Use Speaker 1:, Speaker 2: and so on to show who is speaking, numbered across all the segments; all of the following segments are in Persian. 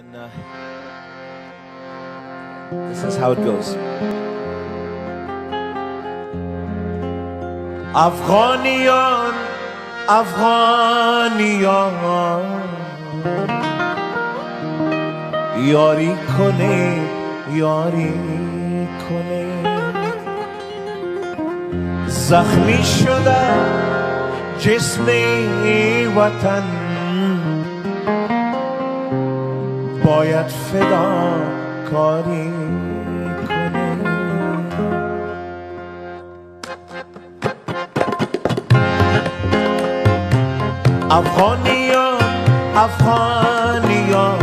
Speaker 1: And uh, this is how it goes. افغانیان افغانیان یاری کنه یاری کنه زخمی شده جسم وطن باید فدا کاری کنه افغانیان افغانیان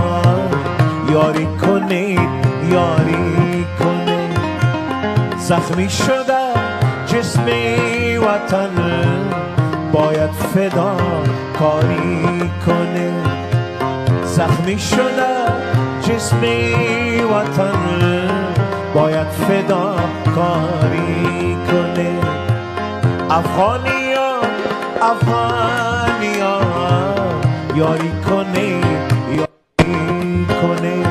Speaker 1: یاری کنید یاری کنید زخمی شده جسم وطن باید فدا کاری کنه زخمی شده جسم وطن باید فدا کاری کنه. افغانیان افغانیان یاری کنه یاری کنه.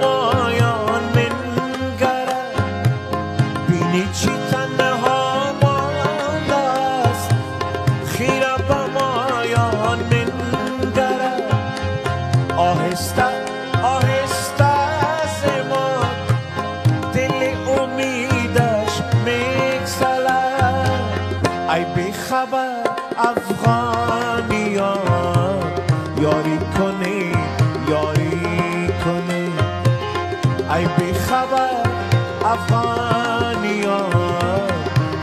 Speaker 1: خیره با مایان منگره بینی چی تنها مانده است. خیره با مایان منگره آهسته آهسته از ما دل امیدش میگسله ای بی خبر افغانیان ای بی خبر افغانیان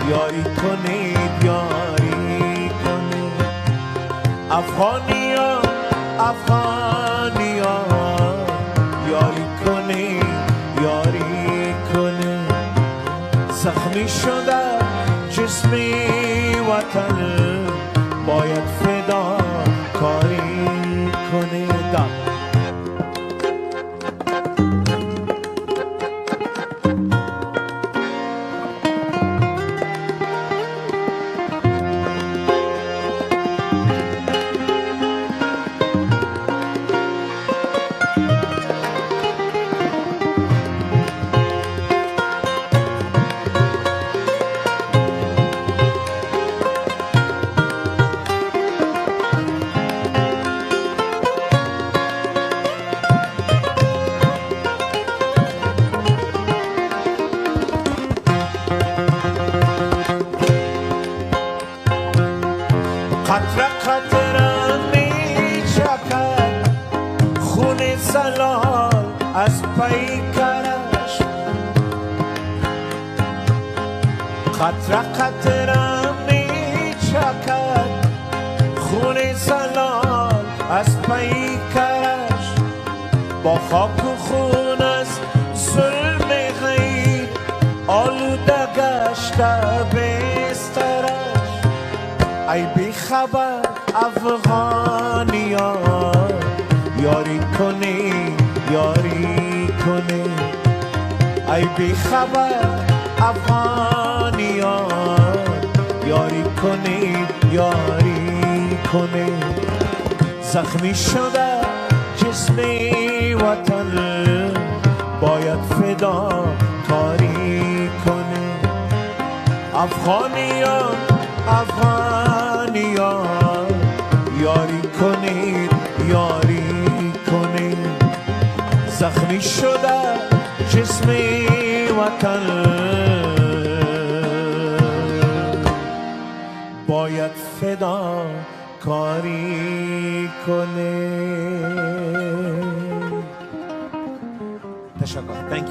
Speaker 1: یاری کنه یاری کنه افغانیان افغانیان یاری کنه یاری کنه زخمی شده جسم وطن. قطره قطره می چکد خون زلال از پیکرش قطره قطره می چکد خون زلال از پیکرش با خاک و خون از ظلم غیر آلوده گشته بسترش ای خبر افغانیان یاری کنه یاری کنه ای بی خبر افغانیان یاری کنه یاری کنه زخمی شده جسم وطن. باید فدا کاری کنه افغانیان افغانیان زخمی شده جسم وطن. باید فدا کاری کنه. تشکر.